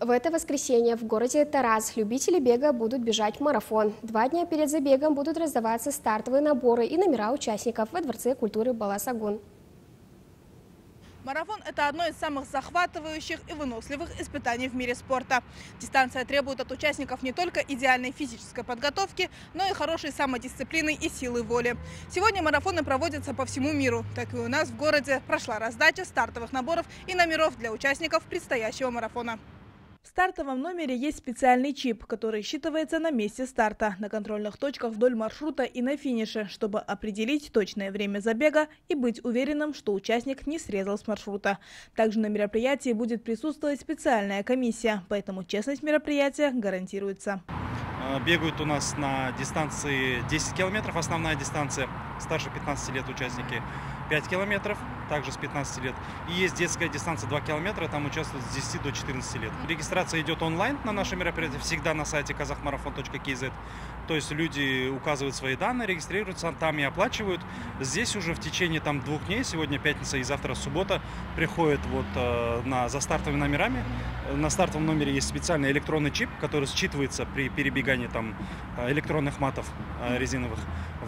В это воскресенье в городе Тарас любители бега будут бежать марафон. Два дня перед забегом будут раздаваться стартовые наборы и номера участников во Дворце культуры Баласагун. Марафон – это одно из самых захватывающих и выносливых испытаний в мире спорта. Дистанция требует от участников не только идеальной физической подготовки, но и хорошей самодисциплины и силы воли. Сегодня марафоны проводятся по всему миру. Так и у нас в городе прошла раздача стартовых наборов и номеров для участников предстоящего марафона. В стартовом номере есть специальный чип, который считывается на месте старта, на контрольных точках вдоль маршрута и на финише, чтобы определить точное время забега и быть уверенным, что участник не срезал с маршрута. Также на мероприятии будет присутствовать специальная комиссия, поэтому честность мероприятия гарантируется. Э, бегают у нас на дистанции 10 километров, основная дистанция, старше 15 лет участники. 5 километров, также с 15 лет. И есть детская дистанция 2 километра, там участвуют с 10 до 14 лет. Регистрация идет онлайн на наше мероприятие, всегда на сайте казахмарафон.кз. То есть люди указывают свои данные, регистрируются там и оплачивают. Здесь уже в течение там двух дней, сегодня пятница и завтра суббота, приходят вот э, на, за стартовыми номерами. На стартовом номере есть специальный электронный чип, который считывается при перебегании там э, электронных матов э, резиновых.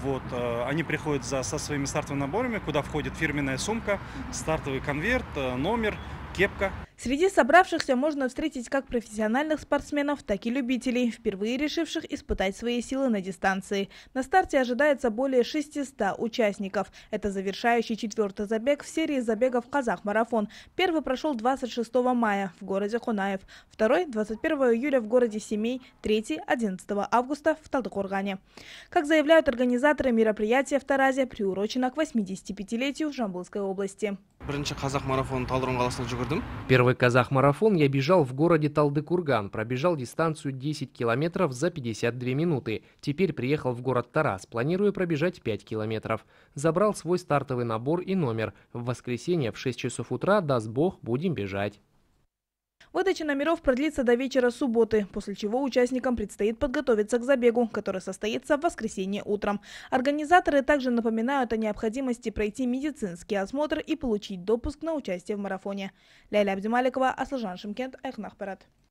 Вот, э, они приходят за, со своими стартовыми наборами, куда входит фирменная сумка, стартовый конверт, э, номер, кепка. Среди собравшихся можно встретить как профессиональных спортсменов, так и любителей, впервые решивших испытать свои силы на дистанции. На старте ожидается более 600 участников. Это завершающий четвертый забег в серии забегов «Казах-марафон». Первый прошел 26 мая в городе Хунаев, второй – 21 июля в городе Семей, третий – 11 августа в Талдыкургане. Как заявляют организаторы мероприятия в Таразе, приурочено к 85-летию Жамбылской области. Первый казах-марафон я бежал в городе Талды-Курган, пробежал дистанцию 10 километров за 52 минуты. Теперь приехал в город Тарас, планирую пробежать 5 километров. Забрал свой стартовый набор и номер. В воскресенье в 6 часов утра, даст бог, будем бежать. Выдача номеров продлится до вечера субботы, после чего участникам предстоит подготовиться к забегу, который состоится в воскресенье утром. Организаторы также напоминают о необходимости пройти медицинский осмотр и получить допуск на участие в марафоне. Ляля Абдималикова, Аслажан Шимкент, Эхнахпарат.